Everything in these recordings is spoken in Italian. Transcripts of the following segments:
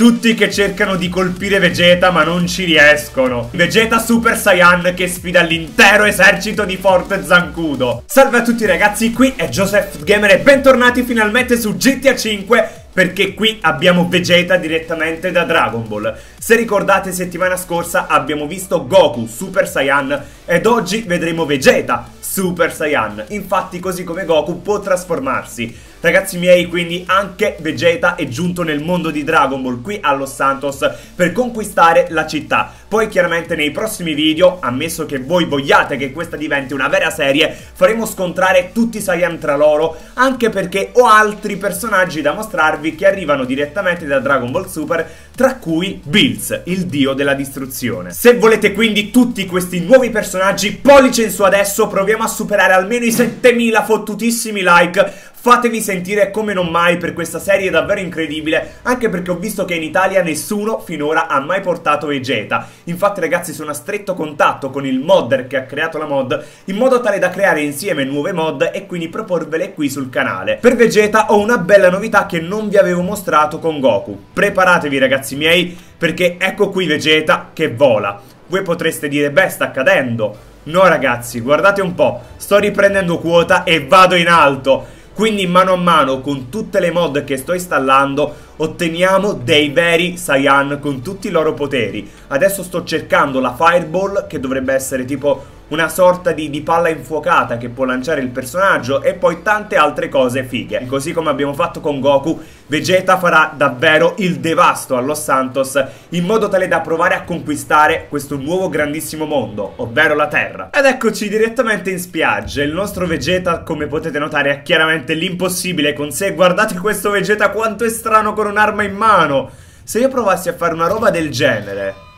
Tutti che cercano di colpire Vegeta ma non ci riescono. Vegeta Super Saiyan che sfida l'intero esercito di Forte Zancudo. Salve a tutti ragazzi, qui è Joseph Gamer e bentornati finalmente su GTA 5 perché qui abbiamo Vegeta direttamente da Dragon Ball. Se ricordate settimana scorsa abbiamo visto Goku Super Saiyan ed oggi vedremo Vegeta Super Saiyan. Infatti così come Goku può trasformarsi. Ragazzi miei, quindi anche Vegeta è giunto nel mondo di Dragon Ball qui a Los Santos per conquistare la città. Poi chiaramente nei prossimi video, ammesso che voi vogliate che questa diventi una vera serie, faremo scontrare tutti i Saiyan tra loro, anche perché ho altri personaggi da mostrarvi che arrivano direttamente da Dragon Ball Super, tra cui Bills, il dio della distruzione. Se volete quindi tutti questi nuovi personaggi, pollice in su adesso, proviamo a superare almeno i 7000 fottutissimi like Fatevi sentire come non mai per questa serie davvero incredibile, anche perché ho visto che in Italia nessuno finora ha mai portato Vegeta. Infatti ragazzi sono a stretto contatto con il modder che ha creato la mod, in modo tale da creare insieme nuove mod e quindi proporvele qui sul canale. Per Vegeta ho una bella novità che non vi avevo mostrato con Goku. Preparatevi ragazzi miei, perché ecco qui Vegeta che vola. Voi potreste dire, beh sta accadendo. No ragazzi, guardate un po', sto riprendendo quota e vado in alto. Quindi mano a mano con tutte le mod che sto installando otteniamo dei veri Saiyan con tutti i loro poteri. Adesso sto cercando la Fireball che dovrebbe essere tipo una sorta di, di, palla infuocata che può lanciare il personaggio e poi tante altre cose fighe. Così come abbiamo fatto con Goku, Vegeta farà davvero il devasto a Los Santos in modo tale da provare a conquistare questo nuovo grandissimo mondo, ovvero la Terra. Ed eccoci direttamente in spiaggia. Il nostro Vegeta, come potete notare, ha chiaramente l'impossibile con sé. Guardate questo Vegeta quanto è strano con un'arma in mano. Se io provassi a fare una roba del genere...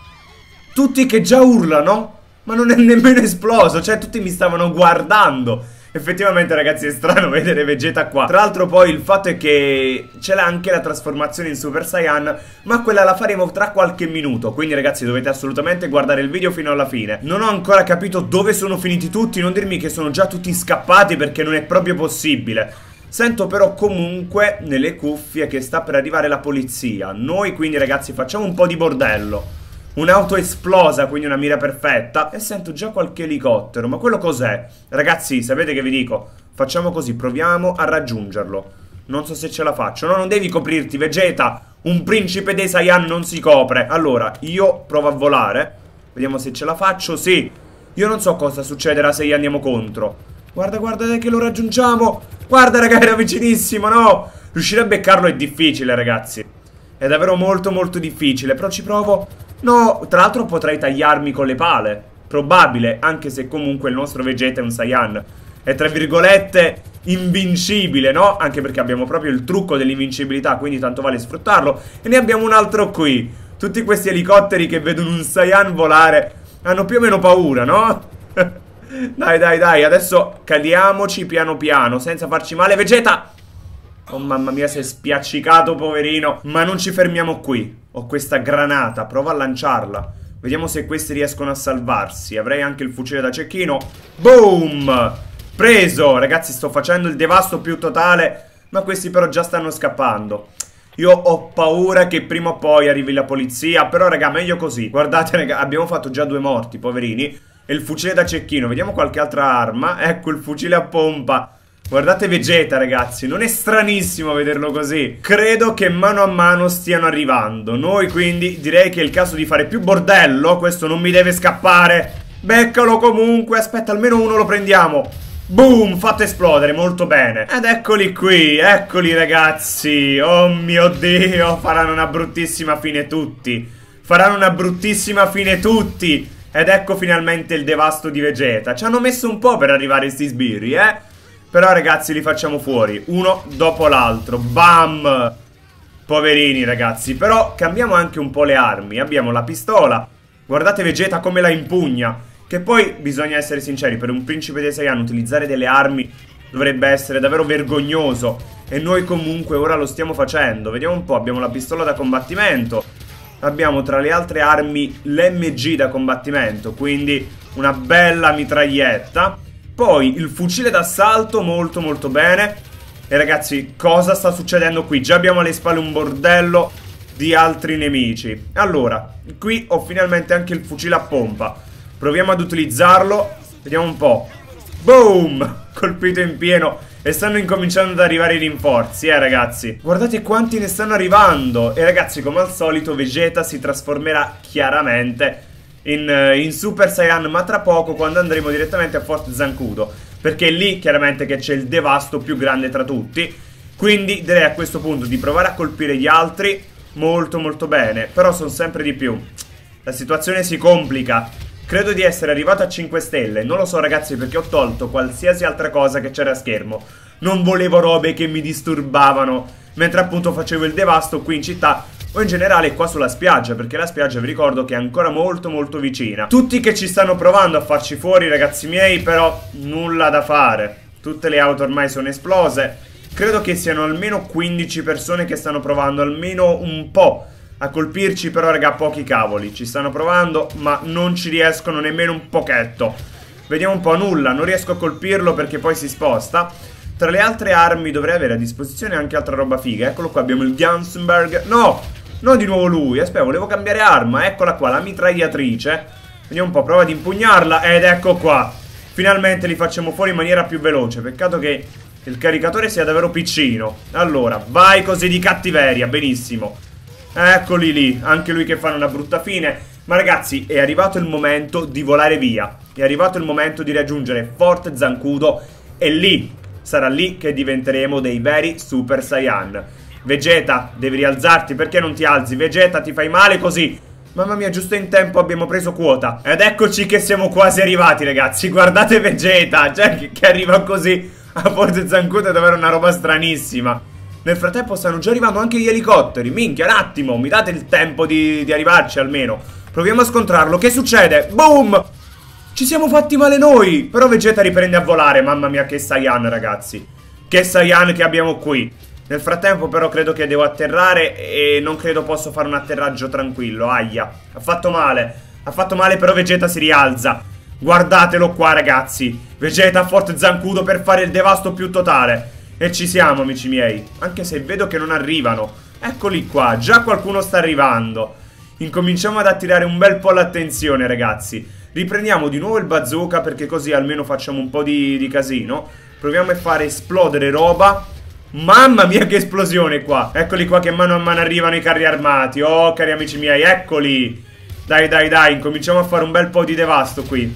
Tutti che già urlano ma non è nemmeno esploso, cioè tutti mi stavano guardando. Effettivamente ragazzi è strano vedere Vegeta qua. Tra l'altro poi il fatto è che c'è anche la trasformazione in Super Saiyan Ma quella la faremo tra qualche minuto. Quindi ragazzi dovete assolutamente guardare il video fino alla fine. Non ho ancora capito dove sono finiti tutti. Non dirmi che sono già tutti scappati perché non è proprio possibile. Sento però comunque nelle cuffie che sta per arrivare la polizia. Noi quindi ragazzi facciamo un po' di bordello Un'auto esplosa, quindi una mira perfetta. E sento già qualche elicottero. Ma quello cos'è? Ragazzi, sapete che vi dico? Facciamo così, proviamo a raggiungerlo. Non so se ce la faccio. No, non devi coprirti, Vegeta. Un principe dei Saiyan non si copre. Allora, io provo a volare. Vediamo se ce la faccio. Sì. Io non so cosa succederà se gli andiamo contro. Guarda, guarda che lo raggiungiamo. Guarda, raga, era vicinissimo, no? Riuscire a beccarlo è difficile, ragazzi. È davvero molto, molto difficile. Però ci provo. No, tra l'altro potrei tagliarmi con le pale. Probabile, anche se comunque il nostro Vegeta è un Saiyan. È tra virgolette invincibile, no? Anche perché abbiamo proprio il trucco dell'invincibilità, quindi tanto vale sfruttarlo. E ne abbiamo un altro qui. Tutti questi elicotteri che vedono un Saiyan volare hanno più o meno paura, no? dai, dai, dai, adesso cadiamoci piano piano, senza farci male. Vegeta! Oh mamma mia, si è spiaccicato, poverino. Ma non ci fermiamo qui. Ho questa granata, prova a lanciarla. Vediamo se questi riescono a salvarsi. Avrei anche il fucile da cecchino. Boom! Preso! Ragazzi, sto facendo il devasto più totale. Ma questi però già stanno scappando. Io ho paura che prima o poi arrivi la polizia. Però, raga, meglio così. Guardate, raga, abbiamo fatto già due morti, poverini. E il fucile da cecchino. Vediamo qualche altra arma. Ecco il fucile a pompa. Guardate Vegeta ragazzi, non è stranissimo vederlo così. Credo che mano a mano stiano arrivando. Noi quindi direi che è il caso di fare più bordello. Questo non mi deve scappare. Beccalo comunque, aspetta almeno uno lo prendiamo. Boom, fatto esplodere, molto bene. Ed eccoli qui, eccoli ragazzi. Oh mio Dio, faranno una bruttissima fine tutti. Faranno una bruttissima fine tutti. Ed ecco finalmente il devasto di Vegeta. Ci hanno messo un po' per arrivare sti sbirri, eh però ragazzi li facciamo fuori. Uno dopo l'altro. Bam! Poverini ragazzi. Però cambiamo anche un po' le armi. Abbiamo la pistola. Guardate Vegeta come la impugna. Che poi bisogna essere sinceri Per un principe dei Saiyan utilizzare delle armi Dovrebbe essere davvero vergognoso. E noi comunque ora lo stiamo facendo. Vediamo un po' Abbiamo la pistola da combattimento. Abbiamo tra le altre armi l'MG da combattimento. Quindi una bella mitraglietta poi il fucile d'assalto, molto molto bene. E ragazzi, cosa sta succedendo qui? Già abbiamo alle spalle un bordello di altri nemici. Allora, qui ho finalmente anche il fucile a pompa. Proviamo ad utilizzarlo. Vediamo un po'. Boom! Colpito in pieno. E stanno incominciando ad arrivare i rinforzi, eh ragazzi. Guardate quanti ne stanno arrivando. E ragazzi, come al solito, Vegeta si trasformerà chiaramente in, eh, in Super Saiyan, ma tra poco quando andremo direttamente a Fort Zancudo. Perché è lì chiaramente che c'è il devasto più grande tra tutti. Quindi direi a questo punto di provare a colpire gli altri molto molto bene. Però sono sempre di più. La situazione si complica. Credo di essere arrivato a 5 stelle. Non lo so ragazzi perché ho tolto qualsiasi altra cosa che c'era a schermo. Non volevo robe che mi disturbavano. Mentre appunto facevo il devasto qui in città o in generale qua sulla spiaggia, perché la spiaggia vi ricordo che è ancora molto molto vicina. Tutti che ci stanno provando a farci fuori, ragazzi miei, però nulla da fare. Tutte le auto ormai sono esplose. Credo che siano almeno 15 persone che stanno provando almeno un po' a colpirci, però raga, pochi cavoli. Ci stanno provando, ma non ci riescono nemmeno un pochetto. Vediamo un po', nulla, non riesco a colpirlo perché poi si sposta. Tra le altre armi dovrei avere a disposizione anche altra roba figa. Eccolo qua, abbiamo il Gansberg. No! No, di nuovo lui. Aspetta, volevo cambiare arma. Eccola qua, la mitragliatrice. Vediamo un po', prova ad impugnarla. Ed ecco qua. Finalmente li facciamo fuori in maniera più veloce. Peccato che il caricatore sia davvero piccino. Allora, vai così di cattiveria. Benissimo. Eccoli lì. Anche lui che fa una brutta fine. Ma ragazzi, è arrivato il momento di volare via. È arrivato il momento di raggiungere Fort Zancudo. E lì, sarà lì che diventeremo dei veri Super Saiyan. Vegeta, devi rialzarti, perché non ti alzi? Vegeta, ti fai male così. Mamma mia, giusto in tempo abbiamo preso quota. Ed eccoci che siamo quasi arrivati, ragazzi. Guardate Vegeta, cioè che, arriva così a Forte Zancudo è davvero una roba stranissima. Nel frattempo stanno già arrivando anche gli elicotteri. Minchia, un attimo, mi date il tempo di, di arrivarci almeno. Proviamo a scontrarlo. Che succede? Boom! Ci siamo fatti male noi! Però Vegeta riprende a volare. Mamma mia, che Saiyan, ragazzi. Che Saiyan che abbiamo qui. Nel frattempo però credo che devo atterrare e non credo posso fare un atterraggio tranquillo. Aia, ha fatto male. Ha fatto male però Vegeta si rialza. Guardatelo qua ragazzi. Vegeta a forte zancudo per fare il devasto più totale. E ci siamo amici miei. Anche se vedo che non arrivano. Eccoli qua, già qualcuno sta arrivando. Incominciamo ad attirare un bel po' l'attenzione ragazzi. Riprendiamo di nuovo il bazooka perché così almeno facciamo un po' di, di casino. Proviamo a fare esplodere roba. Mamma mia che esplosione qua. Eccoli qua che mano a mano arrivano i carri armati. Oh cari amici miei eccoli. Dai dai dai incominciamo a fare un bel po' di devasto qui.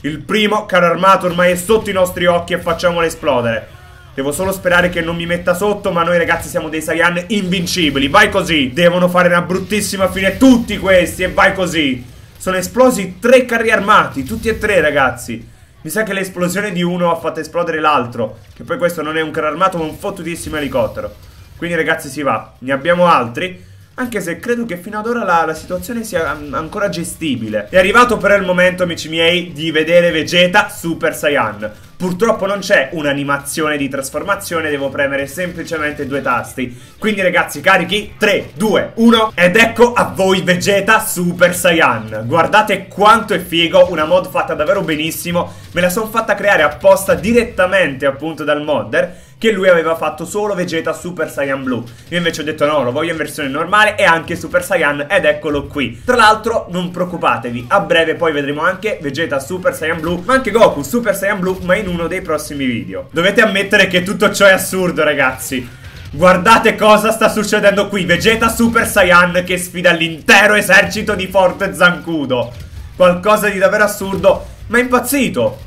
Il primo carro armato ormai è sotto i nostri occhi e facciamolo esplodere. Devo solo sperare che non mi metta sotto Ma noi ragazzi siamo dei Saiyan invincibili. Vai così. Devono fare una bruttissima fine tutti questi E vai così. Sono esplosi tre carri armati Tutti e tre ragazzi mi sa che l'esplosione di uno ha fatto esplodere l'altro. Che poi questo non è un carro armato, ma un fottutissimo elicottero. Quindi ragazzi si va. Ne abbiamo altri. Anche se credo che fino ad ora la, la, situazione sia ancora gestibile. È arrivato però il momento, amici miei, di vedere Vegeta Super Saiyan. Purtroppo non c'è un'animazione di trasformazione, devo premere semplicemente due tasti. Quindi ragazzi, carichi, 3, 2, 1, ed ecco a voi Vegeta Super Saiyan. Guardate quanto è figo, una mod fatta davvero benissimo. Me la sono fatta creare apposta direttamente appunto dal modder che lui aveva fatto solo Vegeta Super Saiyan Blue. Io invece ho detto no, lo voglio in versione normale e anche Super Saiyan ed eccolo qui. Tra l'altro non preoccupatevi, a breve poi vedremo anche Vegeta Super Saiyan Blue, ma anche Goku Super Saiyan Blue, ma in uno dei prossimi video. Dovete ammettere che tutto ciò è assurdo ragazzi. Guardate cosa sta succedendo qui, Vegeta Super Saiyan che sfida l'intero esercito di Forte Zancudo. Qualcosa di davvero assurdo, ma è impazzito.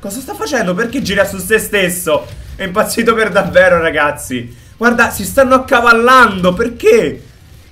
Cosa sta facendo? Perché gira su se stesso? È impazzito per davvero, ragazzi. Guarda, si stanno accavallando. Perché?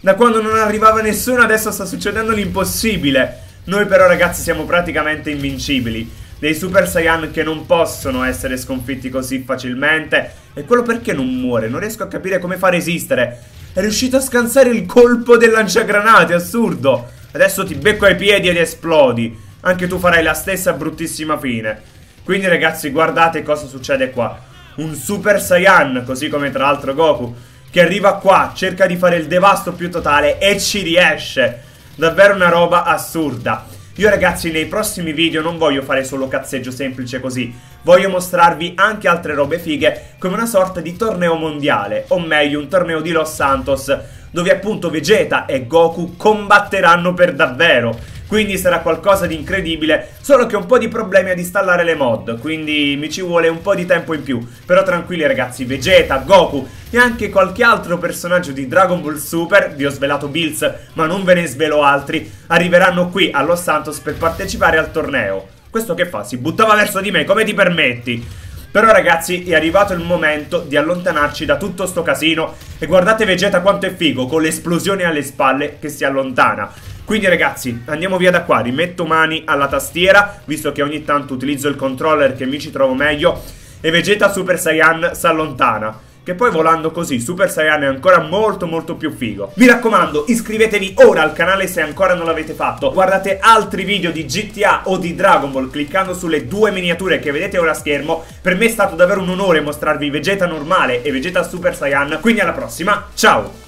Da quando non arrivava nessuno, adesso sta succedendo l'impossibile. Noi però, ragazzi, siamo praticamente invincibili. Dei Super Saiyan che non possono essere sconfitti così facilmente. E quello perché non muore? Non riesco a capire come fa a resistere. È riuscito a scansare il colpo del lanciagranate, assurdo. Adesso ti becco ai piedi ed esplodi. Anche tu farai la stessa bruttissima fine. Quindi ragazzi guardate cosa succede qua un Super Saiyan, così come tra l'altro Goku, che arriva qua, cerca di fare il devasto più totale e ci riesce. Davvero una roba assurda. Io ragazzi nei prossimi video non voglio fare solo cazzeggio semplice così, voglio mostrarvi anche altre robe fighe come una sorta di torneo mondiale, o meglio un torneo di Los Santos, dove appunto Vegeta e Goku combatteranno per davvero. Quindi sarà qualcosa di incredibile, solo che ho un po' di problemi ad installare le mod, quindi mi ci vuole un po' di tempo in più. Però tranquilli ragazzi, Vegeta, Goku e anche qualche altro personaggio di Dragon Ball Super, vi ho svelato Bills ma non ve ne svelo altri, arriveranno qui a Los Santos per partecipare al torneo. Questo che fa? Si buttava verso di me, come ti permetti? Però ragazzi è arrivato il momento di allontanarci da tutto sto casino E guardate Vegeta quanto è figo con l'esplosione alle spalle che si allontana quindi ragazzi, andiamo via da qua, rimetto mani alla tastiera, visto che ogni tanto utilizzo il controller che mi ci trovo meglio, e Vegeta Super Saiyan si allontana. Che poi volando così Super Saiyan è ancora molto molto più figo. Mi raccomando iscrivetevi ora al canale se ancora non l'avete fatto. Guardate altri video di GTA o di Dragon Ball cliccando sulle due miniature che vedete ora a schermo. Per me è stato davvero un onore mostrarvi Vegeta normale e Vegeta Super Saiyan. Quindi alla prossima, ciao!